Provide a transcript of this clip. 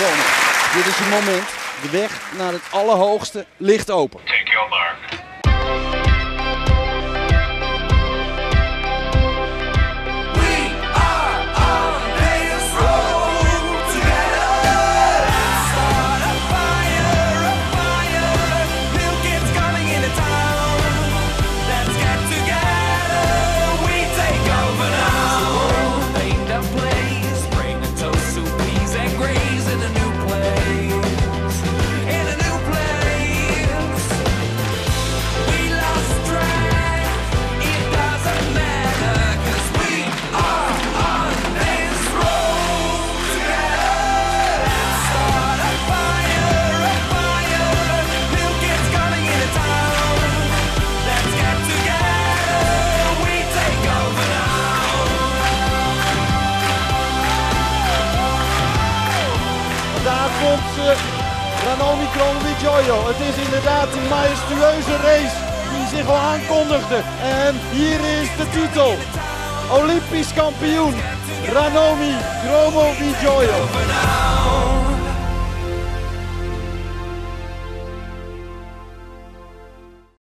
Dit is je moment. De weg naar het allerhoogste ligt open. Daar komt. Ranomi Kromowidjojo. Het is inderdaad die majestueuze race die zich al aankondigde. En hier is de titel. Olympisch kampioen Ranomi Kromowidjojo.